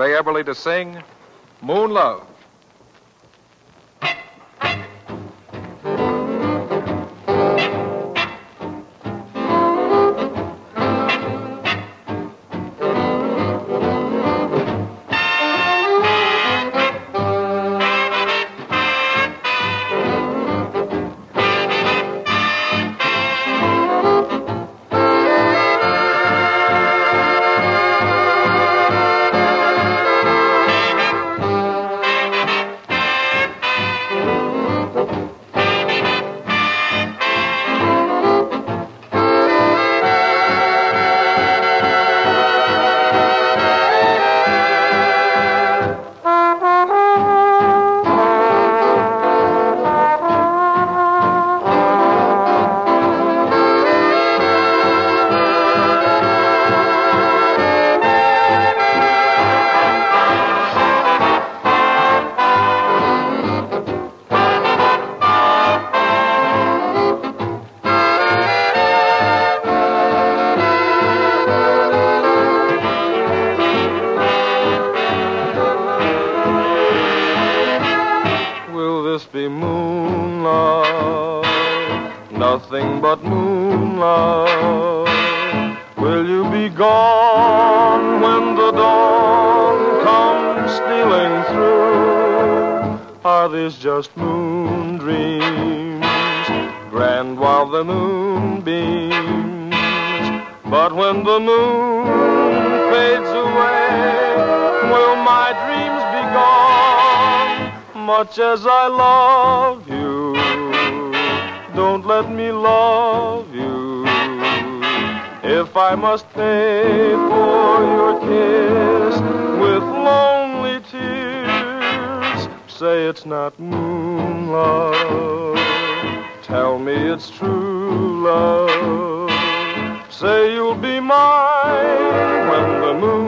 Ray Eberle to sing Moon Love. Nothing but moon love. Will you be gone when the dawn comes stealing through? Are these just moon dreams, grand while the moon beams? But when the moon fades away, will my dreams be gone? Much as I love you, don't let me love you. If I must pay for your kiss with lonely tears, say it's not moon love. Tell me it's true love. Say you'll be mine when the moon